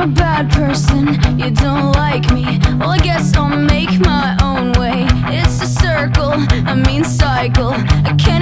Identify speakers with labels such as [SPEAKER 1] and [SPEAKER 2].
[SPEAKER 1] I'm a bad person, you don't like me. Well, I guess I'll make my own way. It's a circle, I mean cycle. I can't